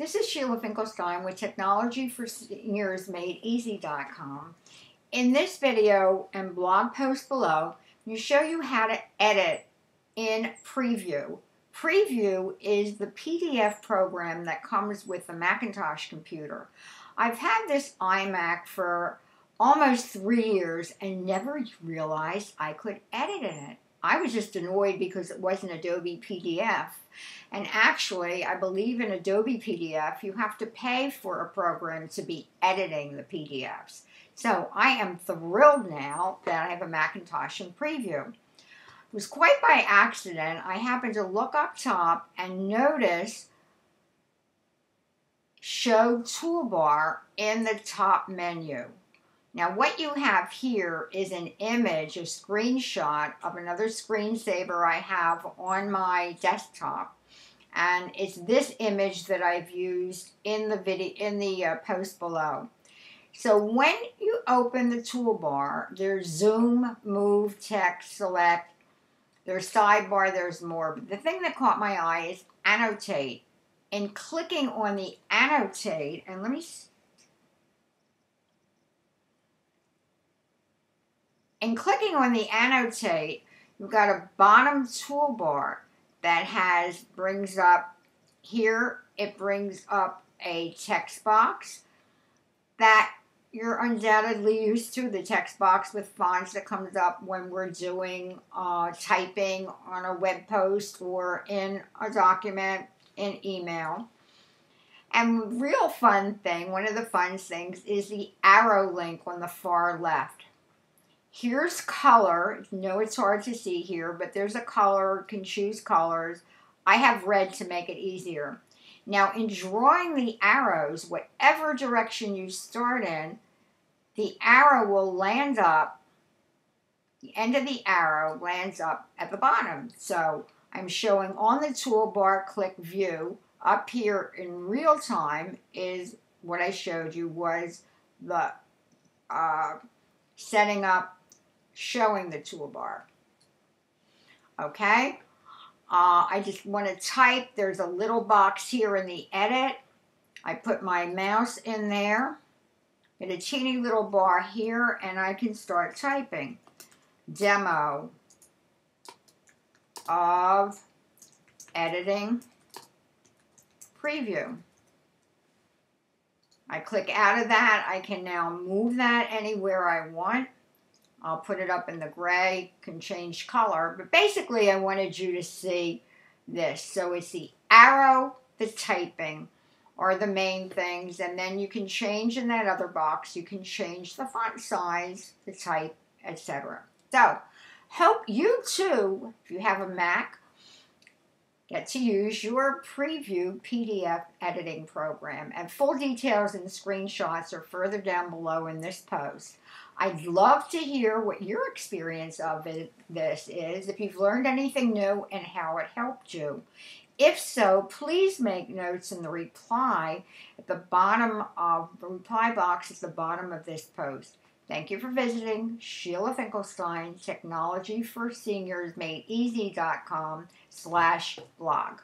This is Sheila Finkelstein with Technology for Seniors Made Easy.com. In this video and blog post below, we show you how to edit in Preview. Preview is the PDF program that comes with the Macintosh computer. I've had this iMac for almost three years and never realized I could edit in it. I was just annoyed because it wasn't Adobe PDF. And actually, I believe in Adobe PDF, you have to pay for a program to be editing the PDFs. So I am thrilled now that I have a Macintosh in preview. It was quite by accident. I happened to look up top and notice Show Toolbar in the top menu. Now what you have here is an image, a screenshot of another screensaver I have on my desktop. And it's this image that I've used in the video in the uh, post below. So when you open the toolbar, there's zoom, move, text, select, there's sidebar, there's more. But the thing that caught my eye is annotate. And clicking on the annotate, and let me And clicking on the annotate, you've got a bottom toolbar that has brings up here it brings up a text box that you're undoubtedly used to the text box with fonts that comes up when we're doing uh, typing on a web post or in a document in email. And real fun thing, one of the fun things is the arrow link on the far left. Here's color. No, it's hard to see here, but there's a color. Can choose colors. I have red to make it easier. Now, in drawing the arrows, whatever direction you start in, the arrow will land up, the end of the arrow lands up at the bottom. So I'm showing on the toolbar, click View. Up here in real time is what I showed you was the uh, setting up showing the toolbar. Okay? Uh, I just want to type. There's a little box here in the edit. I put my mouse in there. Get a teeny little bar here and I can start typing. Demo of editing preview. I click out of that. I can now move that anywhere I want. I'll put it up in the gray, can change color, but basically I wanted you to see this. So it's the arrow, the typing are the main things, and then you can change in that other box, you can change the font size, the type, etc. So, hope you too, if you have a Mac, get to use your preview PDF editing program. And full details and screenshots are further down below in this post. I'd love to hear what your experience of it, this is, if you've learned anything new and how it helped you. If so, please make notes in the reply at the bottom of the reply box at the bottom of this post. Thank you for visiting Sheila Finkelstein, Technology for Seniors Made Easy.com slash blog.